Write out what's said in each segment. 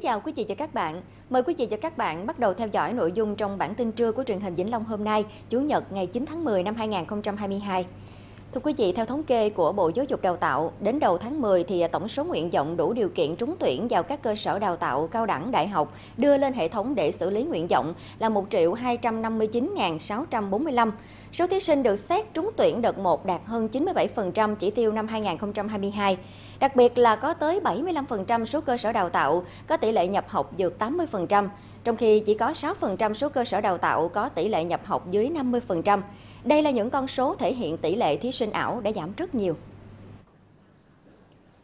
chào quý vị và các bạn. Mời quý vị và các bạn bắt đầu theo dõi nội dung trong bản tin trưa của truyền hình Vĩnh Long hôm nay, Chủ nhật ngày 9 tháng 10 năm 2022. Thưa quý vị, theo thống kê của Bộ Giáo dục Đào tạo, đến đầu tháng 10 thì tổng số nguyện vọng đủ điều kiện trúng tuyển vào các cơ sở đào tạo cao đẳng đại học đưa lên hệ thống để xử lý nguyện vọng là 1 triệu 259.645. Số thí sinh được xét trúng tuyển đợt 1 đạt hơn 97% chỉ tiêu năm 2022. Đặc biệt là có tới 75% số cơ sở đào tạo có tỷ lệ nhập học vượt 80%, trong khi chỉ có 6% số cơ sở đào tạo có tỷ lệ nhập học dưới 50%. Đây là những con số thể hiện tỷ lệ thí sinh ảo đã giảm rất nhiều.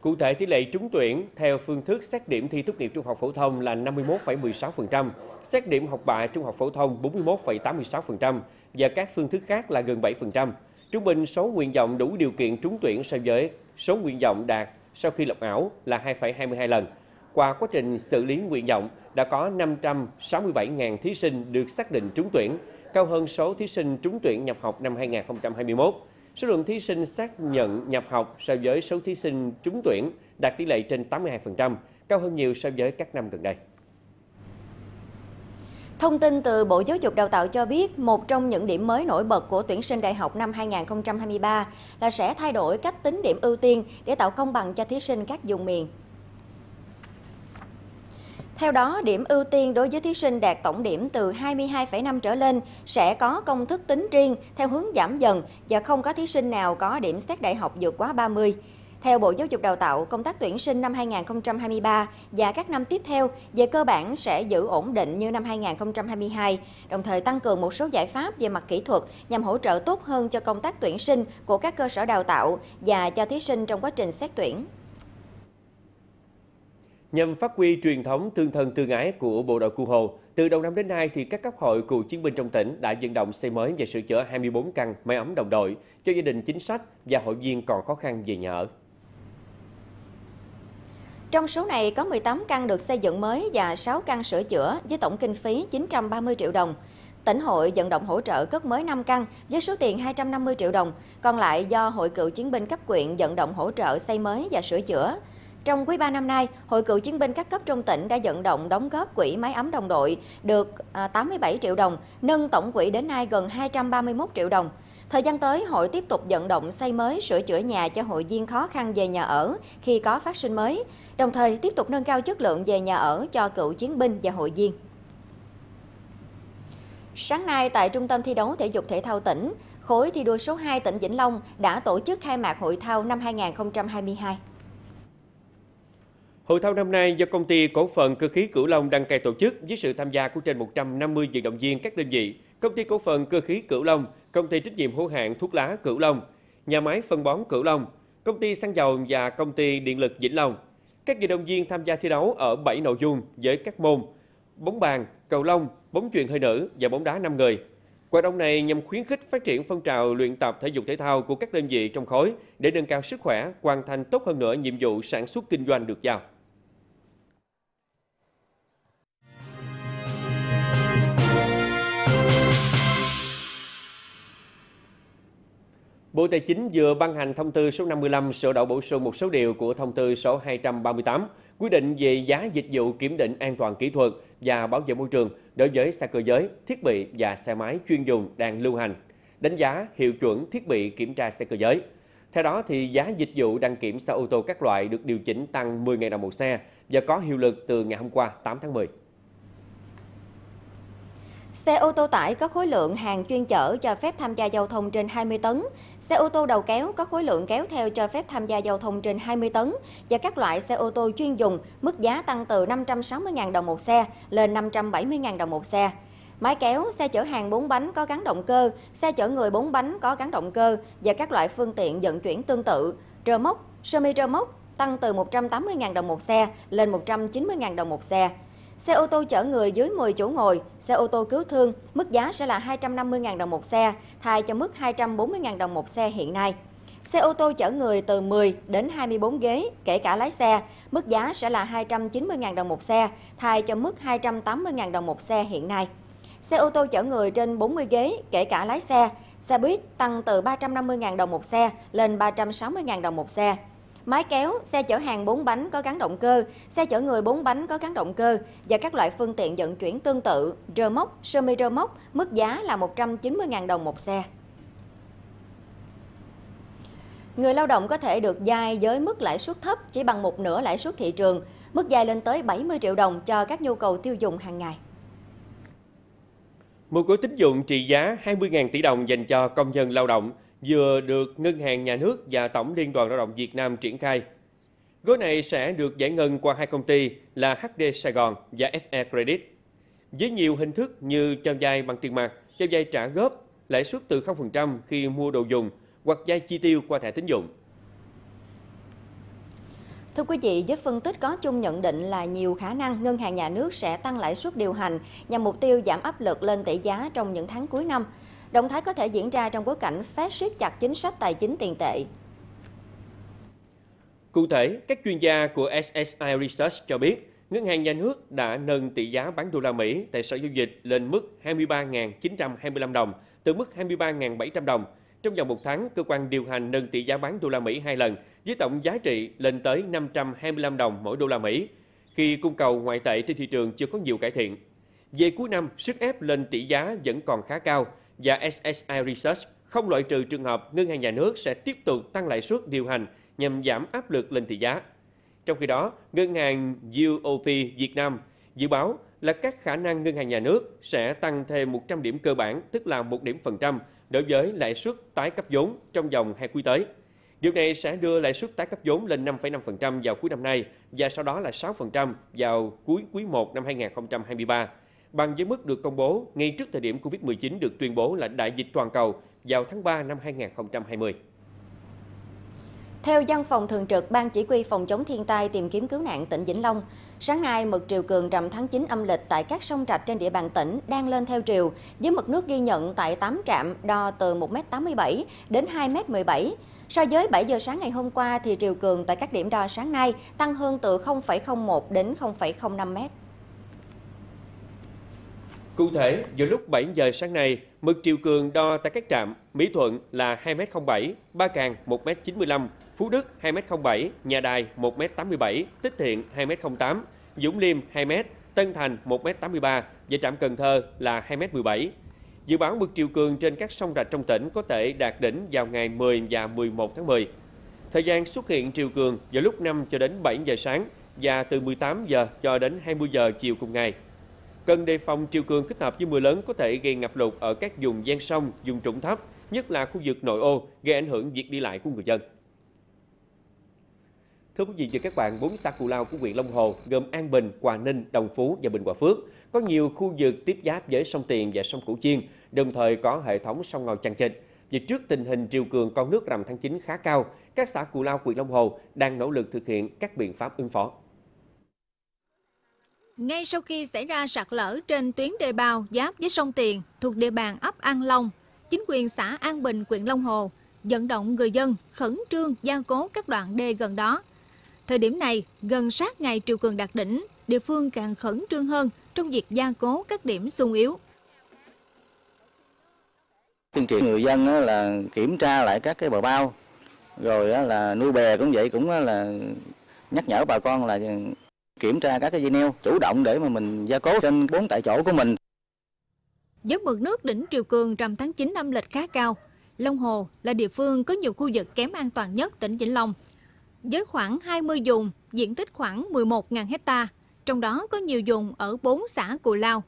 Cụ thể tỷ lệ trúng tuyển theo phương thức xét điểm thi tốt nghiệp trung học phổ thông là 51,16%, xét điểm học bạ trung học phổ thông 41,86% và các phương thức khác là gần 7%. Trung bình số nguyện vọng đủ điều kiện trúng tuyển so với số nguyện vọng đạt sau khi lọc ảo là 2,22 lần. Qua quá trình xử lý nguyện vọng, đã có 567.000 thí sinh được xác định trúng tuyển, cao hơn số thí sinh trúng tuyển nhập học năm 2021. Số lượng thí sinh xác nhận nhập học so với số thí sinh trúng tuyển đạt tỷ lệ trên 82%, cao hơn nhiều so với các năm gần đây. Thông tin từ Bộ Giáo dục Đào tạo cho biết, một trong những điểm mới nổi bật của tuyển sinh đại học năm 2023 là sẽ thay đổi cách tính điểm ưu tiên để tạo công bằng cho thí sinh các vùng miền. Theo đó, điểm ưu tiên đối với thí sinh đạt tổng điểm từ 22,5 trở lên sẽ có công thức tính riêng theo hướng giảm dần và không có thí sinh nào có điểm xét đại học vượt quá 30. Theo Bộ Giáo dục Đào tạo, công tác tuyển sinh năm 2023 và các năm tiếp theo về cơ bản sẽ giữ ổn định như năm 2022, đồng thời tăng cường một số giải pháp về mặt kỹ thuật nhằm hỗ trợ tốt hơn cho công tác tuyển sinh của các cơ sở đào tạo và cho thí sinh trong quá trình xét tuyển. Nhằm phát huy truyền thống tương thân tương ái của bộ đội Cụ Hồ, từ đầu năm đến nay thì các cấp hội cựu chiến binh trong tỉnh đã vận động xây mới và sửa chữa 24 căn máy ấm đồng đội cho gia đình chính sách và hội viên còn khó khăn về nhà ở. Trong số này có 18 căn được xây dựng mới và 6 căn sửa chữa với tổng kinh phí 930 triệu đồng. Tỉnh hội vận động hỗ trợ cất mới 5 căn với số tiền 250 triệu đồng, còn lại do Hội cựu chiến binh cấp quyện vận động hỗ trợ xây mới và sửa chữa. Trong quý 3 năm nay, Hội cựu chiến binh các cấp trong tỉnh đã vận động đóng góp quỹ máy ấm đồng đội được à, 87 triệu đồng, nâng tổng quỹ đến nay gần 231 triệu đồng. Thời gian tới, hội tiếp tục vận động xây mới, sửa chữa nhà cho hội viên khó khăn về nhà ở khi có phát sinh mới, đồng thời tiếp tục nâng cao chất lượng về nhà ở cho cựu chiến binh và hội viên. Sáng nay tại Trung tâm Thi đấu Thể dục Thể thao tỉnh, khối thi đua số 2 tỉnh Vĩnh Long đã tổ chức khai mạc hội thao năm 2022. Hội thao năm nay do công ty cổ phần cơ khí Cửu Long đăng cai tổ chức với sự tham gia của trên 150 vận động viên các đơn vị, công ty cổ phần cơ khí Cửu Long, công ty trách nhiệm hữu hạn thuốc lá Cửu Long, nhà máy phân bón Cửu Long, công ty xăng dầu và công ty điện lực Vĩnh Long. Các vận động viên tham gia thi đấu ở 7 nội dung với các môn bóng bàn, cầu lông, bóng chuyền hơi nữ và bóng đá 5 người. Hoạt động này nhằm khuyến khích phát triển phong trào luyện tập thể dục thể thao của các đơn vị trong khối để nâng cao sức khỏe, hoàn thành tốt hơn nữa nhiệm vụ sản xuất kinh doanh được giao. Bộ Tài chính vừa ban hành thông tư số 55 sửa đổi bổ sung một số điều của thông tư số 238 quy định về giá dịch vụ kiểm định an toàn kỹ thuật và bảo vệ môi trường đối với xe cơ giới, thiết bị và xe máy chuyên dùng đang lưu hành, đánh giá hiệu chuẩn thiết bị kiểm tra xe cơ giới. Theo đó thì giá dịch vụ đăng kiểm xe ô tô các loại được điều chỉnh tăng 10.000 đồng một xe và có hiệu lực từ ngày hôm qua 8 tháng 10. Xe ô tô tải có khối lượng hàng chuyên chở cho phép tham gia giao thông trên 20 tấn, xe ô tô đầu kéo có khối lượng kéo theo cho phép tham gia giao thông trên 20 tấn và các loại xe ô tô chuyên dùng mức giá tăng từ 560.000 đồng một xe lên 570.000 đồng một xe. Máy kéo, xe chở hàng 4 bánh có gắn động cơ, xe chở người 4 bánh có gắn động cơ và các loại phương tiện vận chuyển tương tự, rơ móc, sơ mi rơ móc tăng từ 180.000 đồng một xe lên 190.000 đồng một xe. Xe ô tô chở người dưới 10 chỗ ngồi, xe ô tô cứu thương, mức giá sẽ là 250.000 đồng một xe, thay cho mức 240.000 đồng một xe hiện nay. Xe ô tô chở người từ 10 đến 24 ghế, kể cả lái xe, mức giá sẽ là 290.000 đồng một xe, thay cho mức 280.000 đồng một xe hiện nay. Xe ô tô chở người trên 40 ghế, kể cả lái xe, xe buýt tăng từ 350.000 đồng một xe lên 360.000 đồng một xe máy kéo, xe chở hàng 4 bánh có gắn động cơ, xe chở người 4 bánh có gắn động cơ và các loại phương tiện vận chuyển tương tự, rơ móc, sơ mi rơ móc, mức giá là 190.000 đồng một xe. Người lao động có thể được vay với mức lãi suất thấp chỉ bằng một nửa lãi suất thị trường, mức vay lên tới 70 triệu đồng cho các nhu cầu tiêu dùng hàng ngày. Một gói tín dụng trị giá 20.000 tỷ đồng dành cho công nhân lao động vừa được Ngân hàng Nhà nước và Tổng Liên đoàn Lao động Việt Nam triển khai. Gói này sẽ được giải ngân qua hai công ty là HD Sài Gòn và FE Credit. Với nhiều hình thức như cho vay bằng tiền mặt, cho vay trả góp, lãi suất từ 0% khi mua đồ dùng hoặc vay chi tiêu qua thẻ tín dụng. Thưa quý vị, với phân tích có chung nhận định là nhiều khả năng ngân hàng nhà nước sẽ tăng lãi suất điều hành nhằm mục tiêu giảm áp lực lên tỷ giá trong những tháng cuối năm. Động thái có thể diễn ra trong bối cảnh Fed siết chặt chính sách tài chính tiền tệ. Cụ thể, các chuyên gia của SSI Research cho biết, ngân hàng nhà nước đã nâng tỷ giá bán đô la Mỹ tại sở giao dịch lên mức 23.925 đồng từ mức 23.700 đồng trong vòng một tháng, cơ quan điều hành nâng tỷ giá bán đô la Mỹ hai lần, với tổng giá trị lên tới 525 đồng mỗi đô la Mỹ, khi cung cầu ngoại tệ trên thị trường chưa có nhiều cải thiện. Về cuối năm, sức ép lên tỷ giá vẫn còn khá cao và SSI Research không loại trừ trường hợp ngân hàng nhà nước sẽ tiếp tục tăng lãi suất điều hành nhằm giảm áp lực lên tỷ giá. Trong khi đó, ngân hàng UOP Việt Nam dự báo là các khả năng ngân hàng nhà nước sẽ tăng thêm 100 điểm cơ bản, tức là 1 điểm phần trăm đối với lãi suất tái cấp vốn trong vòng hai quý tới. Điều này sẽ đưa lãi suất tái cấp vốn lên 5,5% vào cuối năm nay và sau đó là 6% vào cuối quý 1 năm 2023, bằng với mức được công bố ngay trước thời điểm Covid-19 được tuyên bố là đại dịch toàn cầu vào tháng 3 năm 2020. Theo Văn phòng Thường trực Ban Chỉ huy Phòng chống thiên tai tìm kiếm cứu nạn tỉnh Vĩnh Long, sáng nay mực triều cường rằm tháng 9 âm lịch tại các sông rạch trên địa bàn tỉnh đang lên theo triều, với mực nước ghi nhận tại 8 trạm đo từ 1m87 đến 2m17. So với 7 giờ sáng ngày hôm qua thì triều cường tại các điểm đo sáng nay tăng hơn từ 0,01 đến 0,05 m. Cụ thể, vào lúc 7 giờ sáng nay, mực triều cường đo tại các trạm Mỹ Thuận là 2m07, Ba Càng 1m95, Phú Đức 2m07, Nhà Đài 1m87, Tích Thiện 2m08, Dũng Liêm 2m, Tân Thành 1m83 và trạm Cần Thơ là 2m17. Dự báo mực triều cường trên các sông rạch trong tỉnh có thể đạt đỉnh vào ngày 10 và 11 tháng 10. Thời gian xuất hiện triều cường vào lúc 5 cho đến 7 giờ sáng và từ 18 giờ cho đến 20 giờ chiều cùng ngày. Cần đề phòng triều cường kết hợp với mưa lớn có thể gây ngập lụt ở các vùng ven sông, vùng trũng thấp, nhất là khu vực nội ô, gây ảnh hưởng việc đi lại của người dân. Thưa quý vị và các bạn, bốn xã Cù Lao của huyện Long Hồ gồm An Bình, Hòa Ninh, Đồng Phú và Bình Hòa Phước có nhiều khu vực tiếp giáp với sông Tiền và sông Củ Chiên, đồng thời có hệ thống sông ngòi chằng chịt. Vì trước tình hình triều cường con nước rằm tháng 9 khá cao, các xã Cù Lao, huyện Long Hồ đang nỗ lực thực hiện các biện pháp ứng phó. Ngay sau khi xảy ra sạt lở trên tuyến đê bao giáp với sông Tiền thuộc địa bàn ấp An Long, chính quyền xã An Bình, huyện Long Hồ vận động người dân khẩn trương gia cố các đoạn đê gần đó. Thời điểm này, gần sát ngày triều cường đạt đỉnh, địa phương càng khẩn trương hơn trong việc gia cố các điểm sung yếu. Tuyên truyền người dân là kiểm tra lại các cái bờ bao, rồi là nuôi bè cũng vậy cũng là nhắc nhở bà con là kiểm tra các cái dây neo chủ động để mà mình gia cố trên bốn tại chỗ của mình. Với mực nước đỉnh triều cường rằm tháng 9 âm lịch khá cao, Long Hồ là địa phương có nhiều khu vực kém an toàn nhất tỉnh Vĩnh Long. Với khoảng 20 dùng, diện tích khoảng 11.000 hecta, trong đó có nhiều dùng ở 4 xã Cù Lao.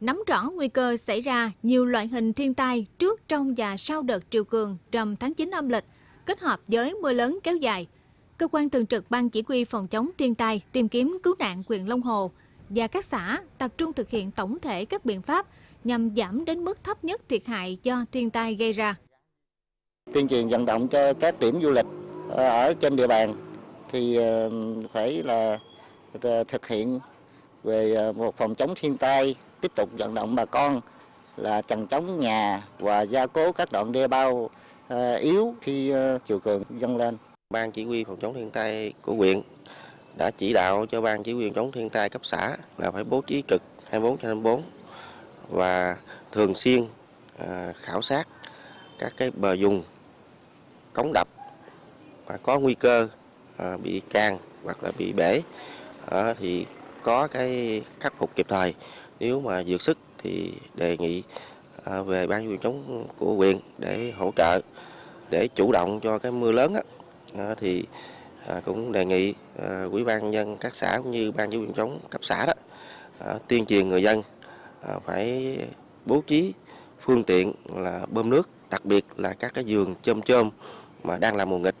Nắm rõ nguy cơ xảy ra nhiều loại hình thiên tai trước, trong và sau đợt triều cường trầm tháng 9 âm lịch, kết hợp với mưa lớn kéo dài – cơ quan thường trực ban chỉ huy phòng chống thiên tai, tìm kiếm cứu nạn quyền Long Hồ và các xã tập trung thực hiện tổng thể các biện pháp nhằm giảm đến mức thấp nhất thiệt hại do thiên tai gây ra. Tuyên truyền vận động cho các điểm du lịch ờ, ở trên địa bàn thì ờ, phải là ờ, thực hiện về một phòng chống thiên tai, tiếp tục vận động bà con là trần chống nhà và gia cố các đoạn đê bao yếu khi chiều cường dâng lên. Ban chỉ huy phòng chống thiên tai của huyện đã chỉ đạo cho ban chỉ huy phòng chống thiên tai cấp xã là phải bố trí trực 24 trên 24 và thường xuyên à, khảo sát các cái bờ dùng cống đập mà có nguy cơ à, bị càng hoặc là bị bể. Thì có cái khắc phục kịp thời. Nếu mà vượt sức thì đề nghị à, về ban chỉ chống của huyện để hỗ trợ để chủ động cho cái mưa lớn á, à, thì à, cũng đề nghị à, quỹ ban nhân các xã cũng như ban chỉ huy chống cấp xã đó à, tuyên truyền người dân à, phải bố trí phương tiện là bơm nước đặc biệt là các cái giường chôm chôm mà đang là mùa nghịch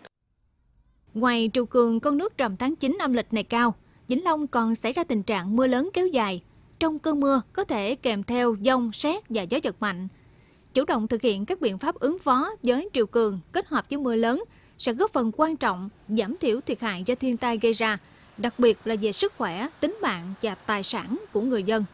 Ngoài triều cường con nước rằm tháng 9 âm lịch này cao, Vĩnh Long còn xảy ra tình trạng mưa lớn kéo dài. Trong cơn mưa có thể kèm theo dông, sét và gió giật mạnh. Chủ động thực hiện các biện pháp ứng phó với triều cường kết hợp với mưa lớn sẽ góp phần quan trọng giảm thiểu thiệt hại do thiên tai gây ra, đặc biệt là về sức khỏe, tính mạng và tài sản của người dân.